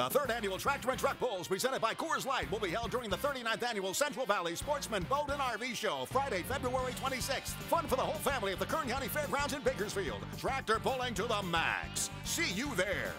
The third annual Tractor and Truck Pulls presented by Coors Light will be held during the 39th annual Central Valley Sportsman Boat and RV Show, Friday, February 26th. Fun for the whole family at the Kern County Fairgrounds in Bakersfield. Tractor pulling to the max. See you there.